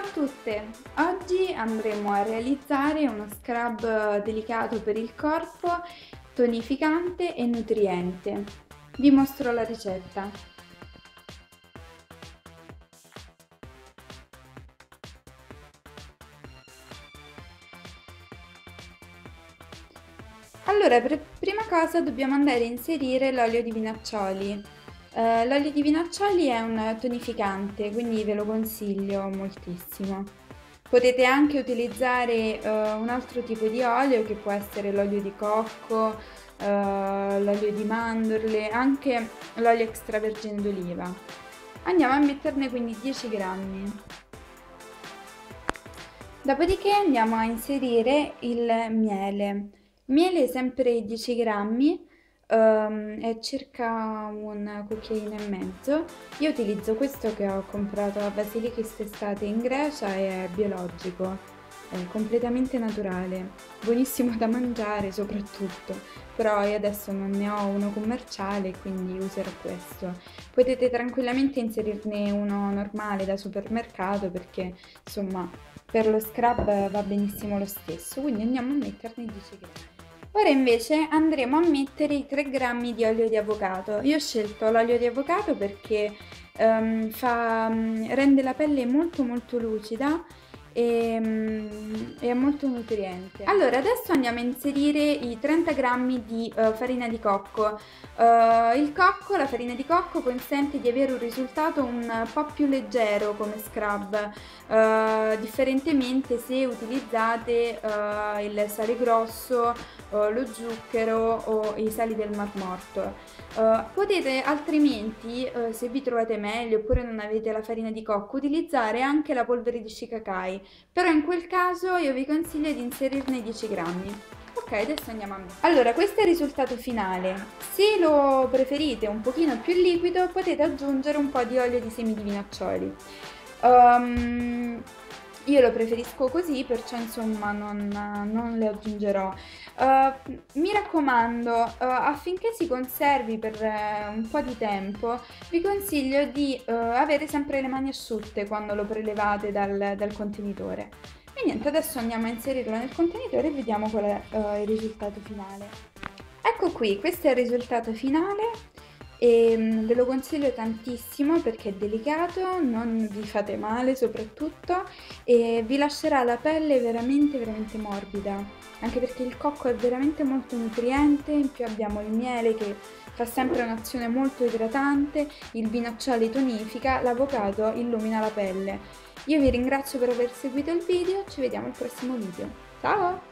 tutte! Oggi andremo a realizzare uno scrub delicato per il corpo, tonificante e nutriente. Vi mostro la ricetta. Allora, per prima cosa dobbiamo andare a inserire l'olio di vinaccioli. Uh, l'olio di vinaccioli è un tonificante, quindi ve lo consiglio moltissimo. Potete anche utilizzare uh, un altro tipo di olio che può essere l'olio di cocco, uh, l'olio di mandorle, anche l'olio extravergine d'oliva. Andiamo a metterne quindi 10 grammi. Dopodiché andiamo a inserire il miele. Miele sempre 10 grammi um, è circa un cucchiaino e mezzo. Io utilizzo questo che ho comprato a Basilica quest'estate in Grecia e è biologico, è completamente naturale, buonissimo da mangiare soprattutto, però io adesso non ne ho uno commerciale quindi userò questo. Potete tranquillamente inserirne uno normale da supermercato perché insomma per lo scrub va benissimo lo stesso, quindi andiamo a metterne 10 grammi. Ora invece andremo a mettere i 3 grammi di olio di avocado. Io ho scelto l'olio di avocado perché um, fa, um, rende la pelle molto molto lucida e, um, è molto nutriente. Allora adesso andiamo a inserire i 30 grammi di uh, farina di cocco. Uh, il cocco, la farina di cocco consente di avere un risultato un po' più leggero come scrub, uh, differentemente se utilizzate il sale grosso lo zucchero o i sali del mar morto. Potete altrimenti, se vi trovate meglio oppure non avete la farina di cocco, utilizzare anche la polvere di shikakai, però in quel caso io vi consiglio di inserirne 10 grammi. Ok, adesso andiamo a mettere. Allora, questo è il risultato finale. Se lo preferite un pochino più liquido, potete aggiungere un po' di olio di semi di vinaccioli. Um, io lo preferisco così, perciò insomma non, non le aggiungerò. Uh, mi raccomando, uh, affinché si conservi per uh, un po' di tempo, vi consiglio di avere sempre le mani asciutte quando lo prelevate dal, dal, contenitore. E niente, adesso andiamo a inserirlo nel contenitore e vediamo qual è il risultato finale. Ecco qui, questo è il risultato finale e mm, ve lo consiglio tantissimo perché è delicato, non vi fate male soprattutto e vi lascerà la pelle veramente veramente morbida anche perché il cocco è veramente molto nutriente, in più abbiamo il miele che fa sempre un'azione molto idratante, il vinaccioli tonifica, l'avocado illumina la pelle. Io vi ringrazio per aver seguito il video, ci vediamo al prossimo video. Ciao!